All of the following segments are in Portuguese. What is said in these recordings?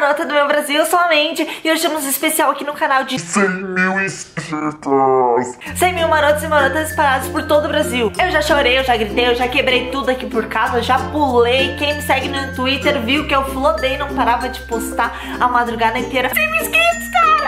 marota do meu Brasil, Mandy e hoje temos um especial aqui no canal de 100 mil inscritos. 100 mil marotos e marotas espalhados por todo o Brasil. Eu já chorei, eu já gritei, eu já quebrei tudo aqui por casa, eu já pulei. Quem me segue no Twitter viu que eu flodei, não parava de postar a madrugada inteira. 100 mil inscritos!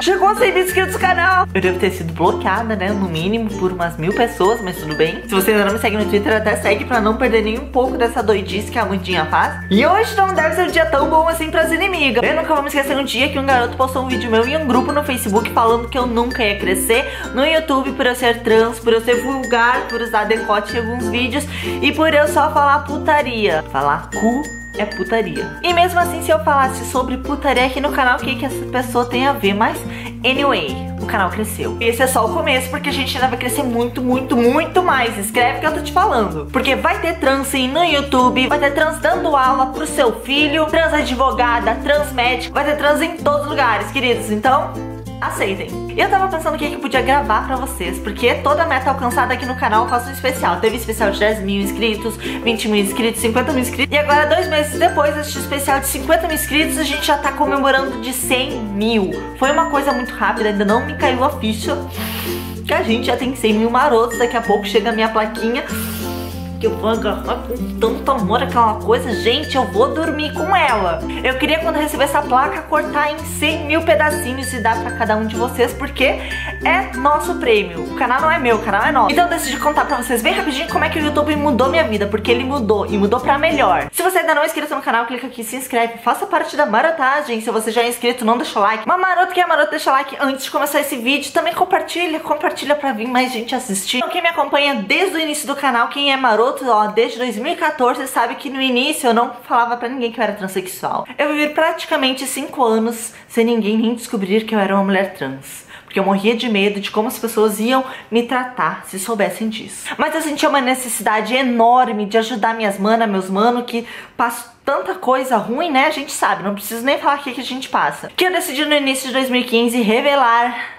Chegou a 100 mil inscritos no canal. Eu devo ter sido bloqueada, né, no mínimo, por umas mil pessoas, mas tudo bem. Se você ainda não me segue no Twitter, até segue pra não perder nem um pouco dessa doidice que a Mundinha faz. E hoje não deve ser um dia tão bom assim pras inimigas. Eu nunca vou me esquecer um dia que um garoto postou um vídeo meu em um grupo no Facebook falando que eu nunca ia crescer no YouTube por eu ser trans, por eu ser vulgar, por usar decote em alguns vídeos e por eu só falar putaria. Falar cu é putaria. E mesmo assim, se eu falasse sobre putaria aqui no canal, o que, que essa pessoa tem a ver? Mas, anyway, o canal cresceu. Esse é só o começo, porque a gente ainda vai crescer muito, muito, muito mais. Escreve que eu tô te falando. Porque vai ter trans no YouTube, vai ter trans dando aula pro seu filho, trans advogada, trans médico, vai ter trans em todos os lugares, queridos. Então, aceitem. Eu tava pensando o que, que eu podia gravar pra vocês, porque toda meta alcançada aqui no canal eu faço um especial. Teve especial de 10 mil inscritos, 20 mil inscritos, 50 mil inscritos. E agora, dois meses depois deste especial de 50 mil inscritos, a gente já tá comemorando de 100 mil. Foi uma coisa muito rápida, ainda não me caiu a ficha. Que a gente já tem 100 mil marotos, daqui a pouco chega a minha plaquinha que eu vou agarrar com tanto amor aquela coisa, gente, eu vou dormir com ela. Eu queria quando receber essa placa cortar em 100 mil pedacinhos e dar pra cada um de vocês, porque é nosso prêmio. O canal não é meu, o canal é nosso. Então eu decidi contar pra vocês bem rapidinho como é que o YouTube mudou minha vida, porque ele mudou e mudou pra melhor. Se você ainda não é inscrito no canal, clica aqui, se inscreve, faça parte da marotagem. Se você já é inscrito, não deixa o like. Uma marota que é marota, deixa o like antes de começar esse vídeo. Também compartilha, compartilha pra vir mais gente assistir. Então quem me acompanha desde o início do canal, quem é maroto, ó, desde 2014, sabe que no início eu não falava pra ninguém que eu era transexual. Eu vivi praticamente 5 anos sem ninguém nem descobrir que eu era uma mulher trans. Porque eu morria de medo de como as pessoas iam me tratar se soubessem disso. Mas eu sentia uma necessidade enorme de ajudar minhas manas, meus manos, que passam tanta coisa ruim, né? A gente sabe, não preciso nem falar o que a gente passa. Que eu decidi no início de 2015 revelar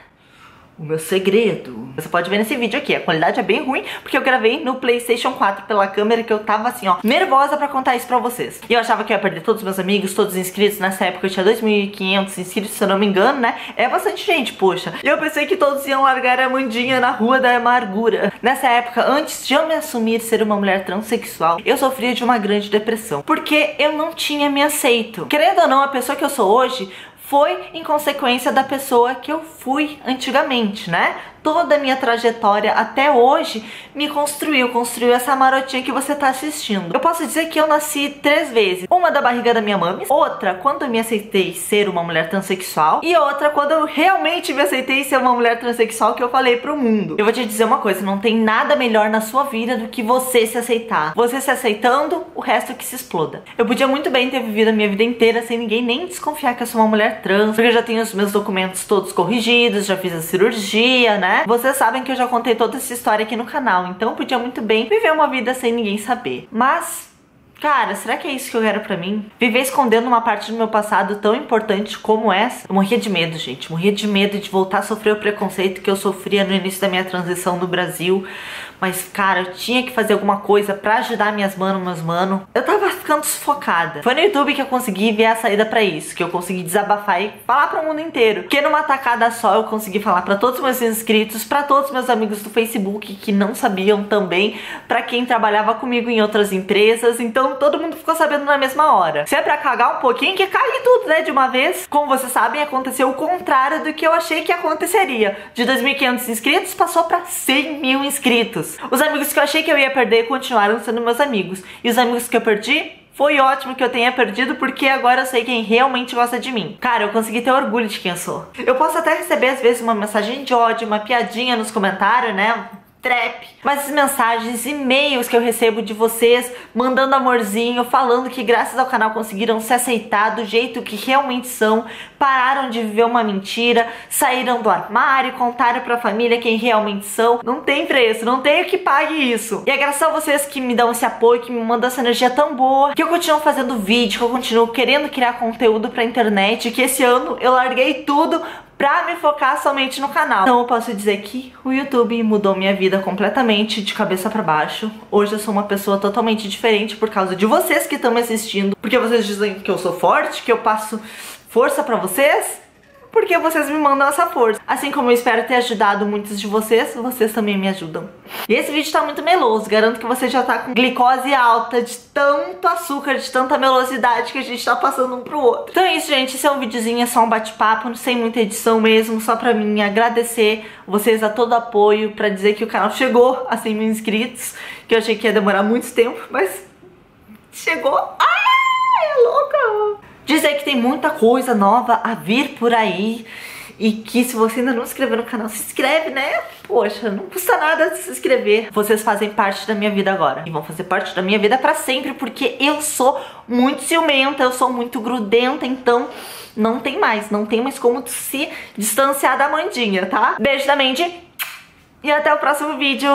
o meu segredo. Você pode ver nesse vídeo aqui, a qualidade é bem ruim, porque eu gravei no Playstation 4 pela câmera que eu tava assim, ó, nervosa pra contar isso pra vocês. E eu achava que eu ia perder todos os meus amigos, todos os inscritos, nessa época eu tinha 2.500 inscritos, se eu não me engano, né? É bastante gente, poxa. E eu pensei que todos iam largar a Mandinha na rua da amargura. Nessa época, antes de eu me assumir ser uma mulher transexual, eu sofria de uma grande depressão, porque eu não tinha me aceito. Querendo ou não, a pessoa que eu sou hoje foi em consequência da pessoa que eu fui antigamente, né? Toda a minha trajetória até hoje me construiu, construiu essa marotinha que você tá assistindo. Eu posso dizer que eu nasci três vezes. Uma da barriga da minha mãe, outra quando eu me aceitei ser uma mulher transexual e outra quando eu realmente me aceitei ser uma mulher transexual que eu falei pro mundo. Eu vou te dizer uma coisa, não tem nada melhor na sua vida do que você se aceitar. Você se aceitando, o resto que se exploda. Eu podia muito bem ter vivido a minha vida inteira sem ninguém nem desconfiar que eu sou uma mulher trans, porque eu já tenho os meus documentos todos corrigidos, já fiz a cirurgia, né? Vocês sabem que eu já contei toda essa história aqui no canal, então podia muito bem viver uma vida sem ninguém saber. Mas Cara, será que é isso que eu quero pra mim? Viver escondendo uma parte do meu passado tão importante como essa? Eu morria de medo, gente. Morria de medo de voltar a sofrer o preconceito que eu sofria no início da minha transição no Brasil. Mas, cara, eu tinha que fazer alguma coisa pra ajudar minhas manos, meus manos. Eu tava ficando sufocada. Foi no YouTube que eu consegui ver a saída pra isso. Que eu consegui desabafar e falar pro mundo inteiro. Porque numa tacada só eu consegui falar pra todos os meus inscritos, pra todos os meus amigos do Facebook que não sabiam também, pra quem trabalhava comigo em outras empresas. Então todo mundo ficou sabendo na mesma hora. Se é pra cagar um pouquinho, que cague tudo, né, de uma vez. Como vocês sabem, aconteceu o contrário do que eu achei que aconteceria. De 2.500 inscritos passou pra 100 mil inscritos amigos. Os amigos que eu achei que eu ia perder continuaram sendo meus amigos. E os amigos que eu perdi foi ótimo que eu tenha perdido porque agora eu sei quem realmente gosta de mim. Cara, eu consegui ter orgulho de quem eu sou. Eu posso até receber às vezes uma mensagem de ódio, uma piadinha nos comentários, né? Trap. Mas as mensagens, e-mails que eu recebo de vocês mandando amorzinho, falando que graças ao canal conseguiram se aceitar do jeito que realmente são, pararam de viver uma mentira, saíram do armário, contaram pra família quem realmente são. Não tem preço, não tem que pague isso. E é graças a vocês que me dão esse apoio, que me mandam essa energia tão boa, que eu continuo fazendo vídeo, que eu continuo querendo criar conteúdo pra internet, que esse ano eu larguei tudo pra me focar somente no canal. Então eu posso dizer que o YouTube mudou minha vida completamente de cabeça pra baixo. Hoje eu sou uma pessoa totalmente diferente por causa de vocês que estão me assistindo. Porque vocês dizem que eu sou forte, que eu passo força pra vocês porque vocês me mandam essa força. Assim como eu espero ter ajudado muitos de vocês, vocês também me ajudam. E esse vídeo tá muito meloso, garanto que você já tá com glicose alta de tanto açúcar, de tanta melosidade que a gente tá passando um pro outro. Então é isso, gente, esse é um videozinho, é só um bate-papo, sem muita edição mesmo, só pra mim agradecer vocês a todo apoio, pra dizer que o canal chegou a 100 mil inscritos, que eu achei que ia demorar muito tempo, mas chegou. Ai! Dizer que tem muita coisa nova a vir por aí. E que se você ainda não se inscreveu no canal, se inscreve, né? Poxa, não custa nada se inscrever. Vocês fazem parte da minha vida agora. E vão fazer parte da minha vida para sempre, porque eu sou muito ciumenta, eu sou muito grudenta, então não tem mais, não tem mais como se distanciar da Mandinha, tá? Beijo da Mandy e até o próximo vídeo.